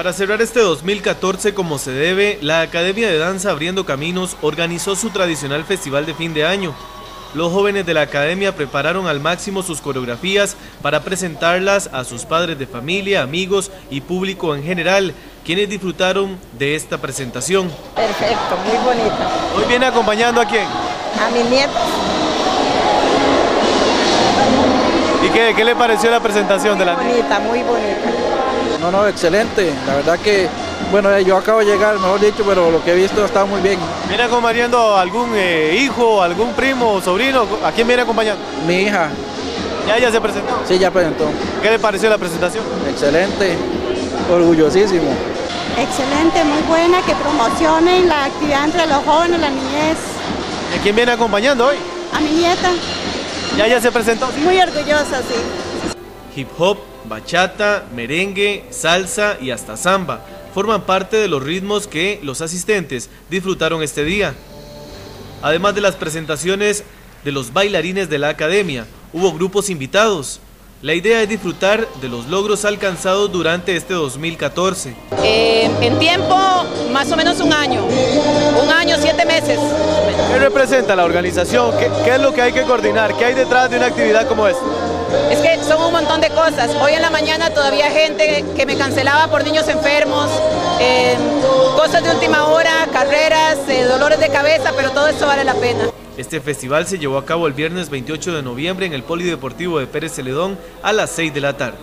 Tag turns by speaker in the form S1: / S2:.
S1: Para cerrar este 2014 como se debe, la Academia de Danza Abriendo Caminos organizó su tradicional festival de fin de año. Los jóvenes de la academia prepararon al máximo sus coreografías para presentarlas a sus padres de familia, amigos y público en general, quienes disfrutaron de esta presentación.
S2: Perfecto, muy bonita.
S1: Hoy viene acompañando a quién?
S2: A mi nieto.
S1: ¿Y qué, qué le pareció la presentación de la
S2: Bonita, muy bonita.
S3: No, no, excelente. La verdad que, bueno, eh, yo acabo de llegar, mejor dicho, pero lo que he visto está muy bien.
S1: ¿Viene acompañando algún eh, hijo, algún primo sobrino? ¿A quién viene acompañando?
S3: Mi hija,
S1: ¿Ya ella se presentó?
S3: sí, ya presentó.
S1: ¿Qué le pareció la presentación?
S3: Excelente, orgullosísimo.
S4: Excelente, muy buena, que promocionen la actividad entre los jóvenes, la niñez.
S1: ¿Y a quién viene acompañando hoy?
S4: A mi nieta,
S1: ¿Ya ella se presentó?
S4: muy orgullosa, sí.
S1: Hip hop, bachata, merengue, salsa y hasta samba forman parte de los ritmos que los asistentes disfrutaron este día. Además de las presentaciones de los bailarines de la academia, hubo grupos invitados. La idea es disfrutar de los logros alcanzados durante este 2014.
S5: Eh, en tiempo, más o menos un año. Un año, siete meses.
S1: ¿Qué representa la organización? ¿Qué, qué es lo que hay que coordinar? ¿Qué hay detrás de una actividad como esta?
S5: Es que son un montón de cosas. Hoy en la mañana todavía gente que me cancelaba por niños enfermos, eh, cosas de última hora, carreras, eh, dolores de cabeza, pero todo eso vale la pena.
S1: Este festival se llevó a cabo el viernes 28 de noviembre en el Polideportivo de Pérez Celedón a las 6 de la tarde.